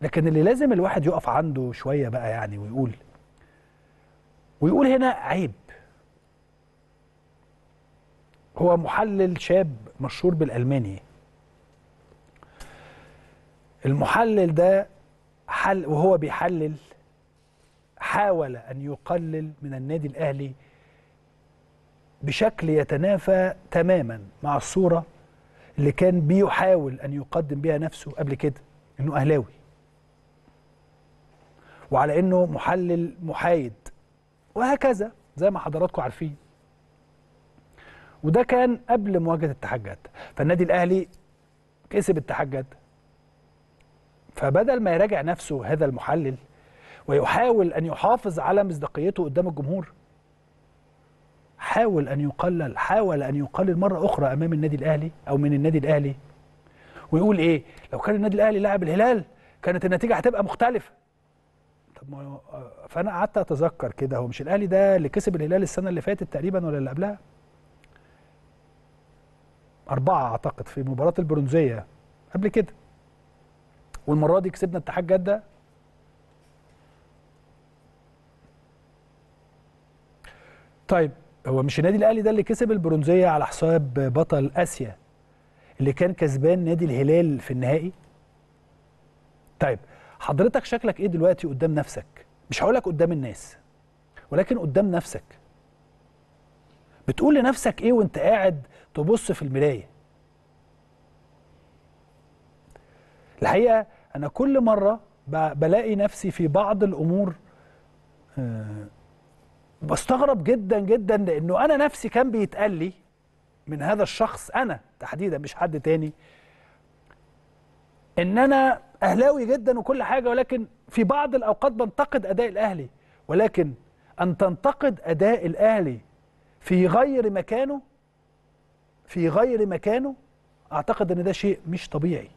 لكن اللي لازم الواحد يقف عنده شوية بقى يعني ويقول ويقول هنا عيب. هو محلل شاب مشهور بالألماني. المحلل ده حل وهو بيحلل حاول أن يقلل من النادي الأهلي بشكل يتنافى تماما مع الصورة اللي كان بيحاول أن يقدم بها نفسه قبل كده إنه أهلاوي. وعلى إنه محلل محايد. وهكذا زي ما حضراتكم عارفين. وده كان قبل مواجهة جده فالنادي الأهلي كسب جده فبدل ما يراجع نفسه هذا المحلل ويحاول أن يحافظ على مصداقيته قدام الجمهور حاول أن يقلل حاول أن يقلل مرة أخرى أمام النادي الأهلي أو من النادي الأهلي. ويقول إيه؟ لو كان النادي الأهلي لاعب الهلال كانت النتيجة هتبقى مختلفة. طب ما فأنا قعدت أتذكر كده هو مش الأهلي ده اللي كسب الهلال السنة اللي فاتت تقريبا ولا اللي قبلها؟ أربعة أعتقد في مباراة البرونزية قبل كده. والمرة دي كسبنا اتحاد جدة. طيب هو مش النادي الأهلي ده اللي كسب البرونزية على حساب بطل آسيا اللي كان كسبان نادي الهلال في النهائي؟ طيب حضرتك شكلك إيه دلوقتي قدام نفسك؟ مش هقولك قدام الناس ولكن قدام نفسك. بتقول لنفسك إيه وانت قاعد تبص في المراية؟ الحقيقة أنا كل مرة بلاقي نفسي في بعض الأمور أه بستغرب جدا جدا لأنه أنا نفسي كان بيتقال لي من هذا الشخص أنا تحديدا مش حد تاني إن أنا أهلاوي جدا وكل حاجة ولكن في بعض الأوقات بنتقد أداء الأهلي. ولكن أن تنتقد أداء الأهلي في غير مكانه في غير مكانه أعتقد إن ده شيء مش طبيعي.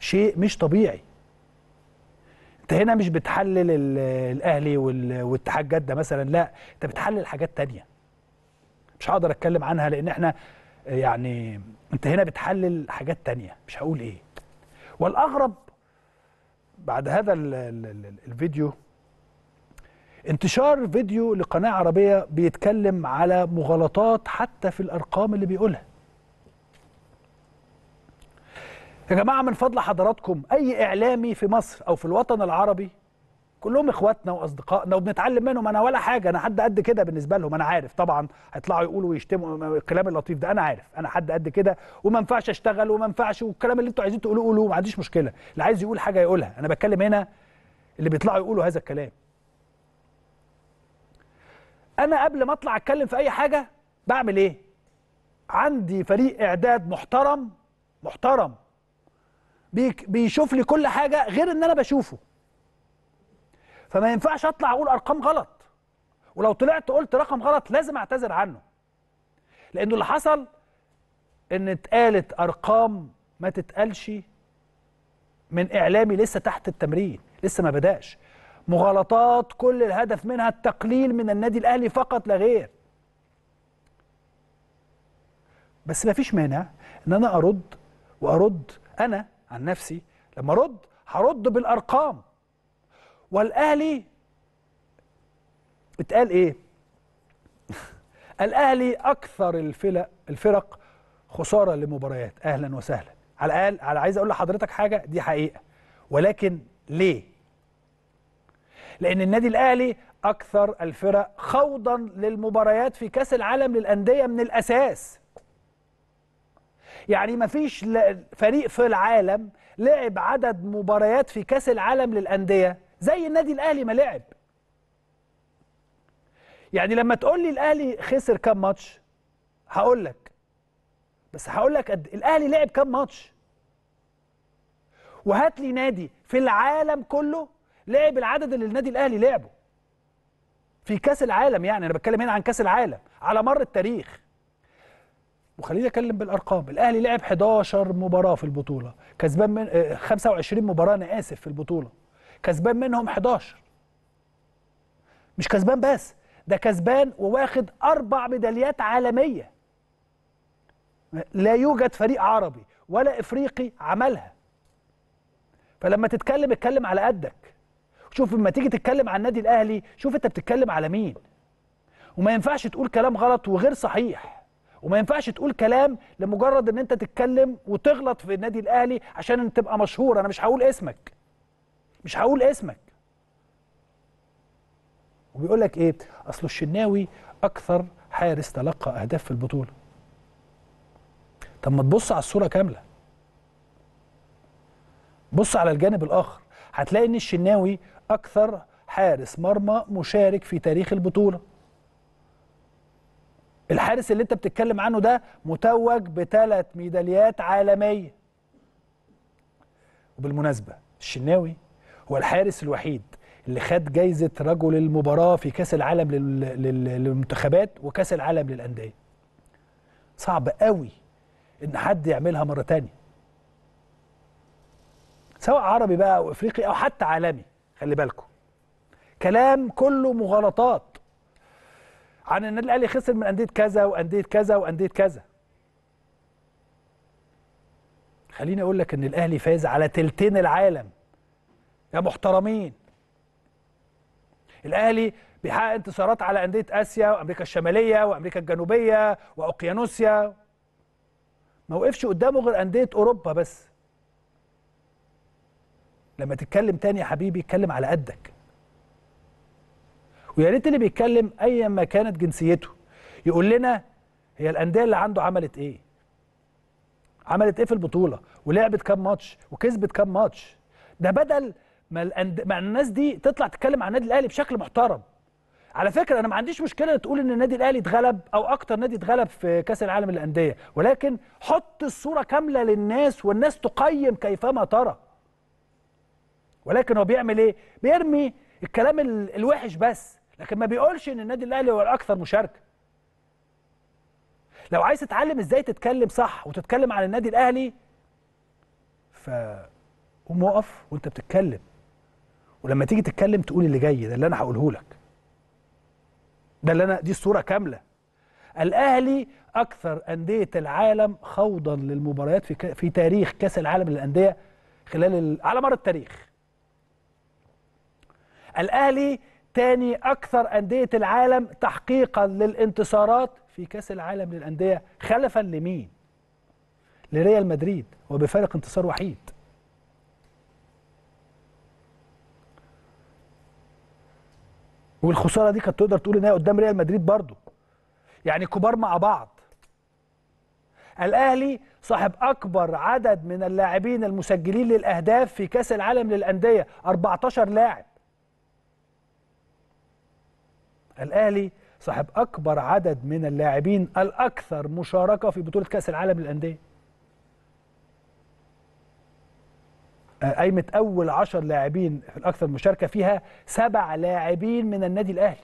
شيء مش طبيعي. أنت هنا مش بتحلل الأهلي واتحاد جدة مثلا لا أنت بتحلل حاجات تانية. مش هقدر أتكلم عنها لأن إحنا يعني انت هنا بتحلل حاجات تانية مش هقول إيه. والأغرب بعد هذا ال ال ال الفيديو انتشار فيديو لقناة عربية بيتكلم على مغالطات حتى في الأرقام اللي بيقولها. يا جماعة من فضل حضراتكم أي إعلامي في مصر أو في الوطن العربي كلهم إخواتنا وأصدقائنا وبنتعلم منهم. أنا ولا حاجة أنا حد قد كده بالنسبة لهم أنا عارف. طبعا هيطلعوا يقولوا ويشتموا الكلام اللطيف ده أنا عارف. أنا حد قد كده وما ينفعش أشتغل وما ينفعش والكلام اللي أنتوا عايزين تقولوه قولوه ما عنديش مشكلة. اللي عايز يقول حاجة يقولها. أنا بتكلم هنا اللي بيطلعوا يقولوا هذا الكلام. أنا قبل ما أطلع أتكلم في أي حاجة بعمل إيه؟ عندي فريق إعداد محترم محترم. بيشوف لي كل حاجة غير إن أنا بشوفه. فما ينفعش اطلع أقول ارقام غلط. ولو طلعت قلت رقم غلط لازم اعتذر عنه. لأنه اللي حصل إن اتقالت أرقام ما تتقالش من إعلامي لسه تحت التمرين لسه ما بدأش. مغالطات كل الهدف منها التقليل من النادي الأهلي فقط لا غير. بس ما فيش مانع إن أنا أرد وأرد أنا عن نفسي. لما أرد هرد بالأرقام. والأهلي اتقال إيه؟ الأهلي أكثر الفرق الفرق خسارة لمباريات أهلا وسهلا. على الأقل على عايز أقول لحضرتك حاجة دي حقيقة. ولكن ليه؟ لأن النادي الأهلي أكثر الفرق خوضا للمباريات في كأس العالم للأندية من الأساس. يعني ما فيش فريق في العالم لعب عدد مباريات في كأس العالم للأندية زي النادي الأهلي ما لعب. يعني لما تقول لي الأهلي خسر كام ماتش هقول لك. بس هقول لك قد الأهلي لعب كام ماتش. وهات لي نادي في العالم كله لعب العدد اللي النادي الأهلي لعبه. في كأس العالم يعني أنا بتكلم هنا عن كأس العالم على مر التاريخ. وخليني أتكلم بالأرقام. الأهلي لعب 11 مباراة في البطولة. كسبان من 25 مباراة أنا آسف في البطولة. كسبان منهم 11 مش كسبان بس ده كسبان وواخد أربع ميداليات عالمية. لا يوجد فريق عربي ولا إفريقي عملها. فلما تتكلم اتكلم على قدك. شوف لما تيجي تتكلم عن النادي الأهلي شوف أنت بتتكلم على مين. وما ينفعش تقول كلام غلط وغير صحيح. وما ينفعش تقول كلام لمجرد إن أنت تتكلم وتغلط في النادي الأهلي عشان تبقى مشهور. أنا مش هقول اسمك. مش هقول اسمك. وبيقول لك إيه؟ أصل الشناوي أكثر حارس تلقى أهداف في البطولة. طب ما تبص على الصورة كاملة. بص على الجانب الآخر. هتلاقي إن الشناوي أكثر حارس مرمى مشارك في تاريخ البطولة. الحارس اللي أنت بتتكلم عنه ده متوج بثلاث ميداليات عالمية. وبالمناسبة الشناوي هو الحارس الوحيد اللي خد جايزة رجل المباراة في كأس العالم لل- لل- للمنتخبات وكأس العالم للأندية. صعب قوي إن حد يعملها مرة تانية. سواء عربي بقى أو إفريقي أو حتى عالمي خلي بالكم. كلام كله مغالطات عن النادي الأهلي خسر من أندية كذا وأندية كذا وأندية كذا. خليني أقول لك إن الأهلي فاز على تلتين العالم. يا محترمين. الأهلي بيحقق انتصارات على أندية آسيا وأمريكا الشمالية وأمريكا الجنوبية وأوقيانوسيا. ما وقفش قدامه غير أندية أوروبا بس. لما تتكلم تاني يا حبيبي اتكلم على قدك. ويا ريت اللي بيتكلم ايا ما كانت جنسيته. يقول لنا هي الأندية اللي عنده عملت إيه؟ عملت إيه في البطولة؟ ولعبت كام ماتش؟ وكسبت كام ماتش؟ ده بدل ما, الأند... ما الناس دي تطلع تتكلم عن النادي الأهلي بشكل محترم. على فكرة أنا ما عنديش مشكلة تقول إن النادي الأهلي اتغلب أو أكتر نادي اتغلب في كأس العالم للأندية ولكن حط الصورة كاملة للناس والناس تقيم كيفما ترى. ولكن هو بيعمل إيه؟ بيرمي الكلام ال- الوحش بس لكن ما بيقولش إن النادي الأهلي هو الأكثر مشاركة. لو عايز تتعلم إزاي تتكلم صح وتتكلم عن النادي الأهلي ف قوم وقف وأنت بتتكلم. ولما تيجي تتكلم تقول اللي جاي ده اللي أنا هقوله لك. ده اللي أنا دي الصورة كاملة. الأهلي أكثر أندية العالم خوضا للمباريات في. في تاريخ كأس العالم للأندية خلال ال... على مر التاريخ. الأهلي تاني أكثر أندية العالم تحقيقا للانتصارات في كأس العالم للأندية خلفا لمين؟ لريال مدريد وبفارق انتصار وحيد. والخسارة دي كانت تقدر تقول إن هي قدام ريال مدريد برضو. يعني كبار مع بعض. الأهلي صاحب أكبر عدد من اللاعبين المسجلين للأهداف في كأس العالم للأندية 14 لاعب. الأهلي صاحب أكبر عدد من اللاعبين الأكثر مشاركة في بطولة كأس العالم للأندية. قايمة أول 10 لاعبين في الأكثر مشاركة فيها سبع لاعبين من النادي الأهلي.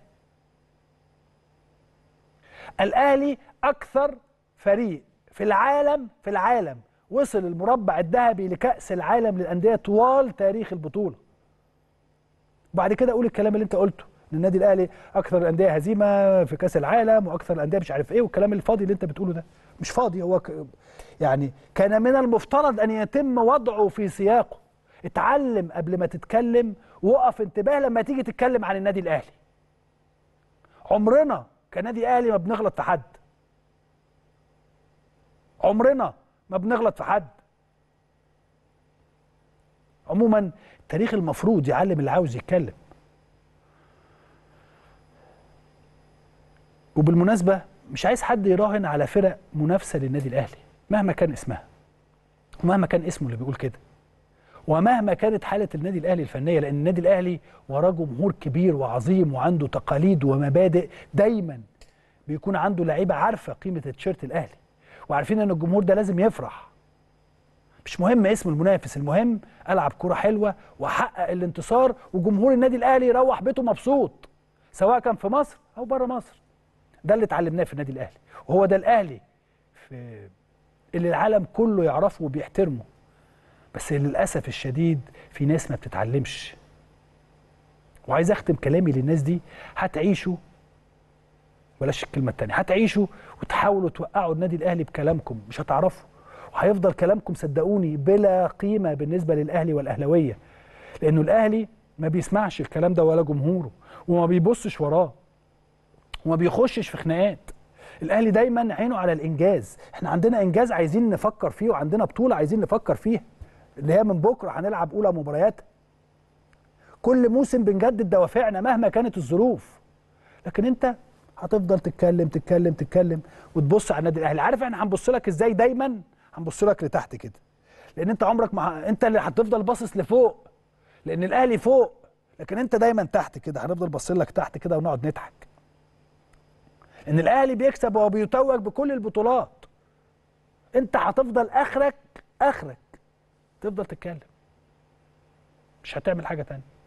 الأهلي أكثر فريق في العالم في العالم وصل المربع الذهبي لكأس العالم للأندية طوال تاريخ البطولة. وبعد كده أقول الكلام اللي انت قلته إن النادي الأهلي أكثر الأندية هزيمة في كأس العالم وأكثر الأندية مش عارف إيه والكلام الفاضي اللي انت بتقوله ده. مش فاضي هو. يعني كان من المفترض أن يتم وضعه في سياقه. اتعلم قبل ما تتكلم وقف انتباه لما تيجي تتكلم عن النادي الأهلي. عمرنا كنادي أهلي ما بنغلط في حد. عمرنا ما بنغلط في حد. عموما التاريخ المفروض يعلم اللي عاوز يتكلم. وبالمناسبة مش عايز حد يراهن على فرق منافسة للنادي الأهلي مهما كان اسمها. ومهما كان اسمه اللي بيقول كده. ومهما كانت حالة النادي الأهلي الفنية لأن النادي الأهلي وراه جمهور كبير وعظيم وعنده تقاليد ومبادئ دايما بيكون عنده لعيبة عارفة قيمة التيشيرت الأهلي. وعارفين إن الجمهور ده لازم يفرح. مش مهم اسم المنافس المهم ألعب كرة حلوة وأحقق الانتصار وجمهور النادي الأهلي يروح بيته مبسوط سواء كان في مصر أو بره مصر. ده اللي اتعلمناه في النادي الأهلي. وهو ده الأهلي في اللي العالم كله يعرفه وبيحترمه. بس للأسف الشديد في ناس ما بتتعلمش. وعايز أختم كلامي للناس دي هتعيشوا بلاش الكلمة التانية هتعيشوا وتحاولوا توقعوا النادي الأهلي بكلامكم مش هتعرفوا. وهيفضل كلامكم صدقوني بلا قيمة بالنسبة للأهلي والأهلاوية لأنه الأهلي ما بيسمعش الكلام ده ولا جمهوره وما بيبصش وراه وما بيخشش في خناقات. الأهلي دايما عينه على الإنجاز. إحنا عندنا إنجاز عايزين نفكر فيه وعندنا بطولة عايزين نفكر فيها. اللي هي من بكرة هنلعب أولى مباريات. كل موسم بنجدد دوافعنا مهما كانت الظروف. لكن أنت هتفضل تتكلم تتكلم تتكلم وتبص على النادي الأهلي. عارف إحنا هنبص لك إزاي دايما؟ هنبص لك لتحت كده. لأن أنت عمرك ما أنت اللي هتفضل باصص لفوق. لأن الأهلي فوق. لكن أنت دايما تحت كده. هنفضل باصين لك تحت كده ونقعد نضحك. إن الأهلي بيكسب وبيتوج بكل البطولات. أنت هتفضل آخرك آخرك. تفضل تتكلم. مش هتعمل حاجة تانية.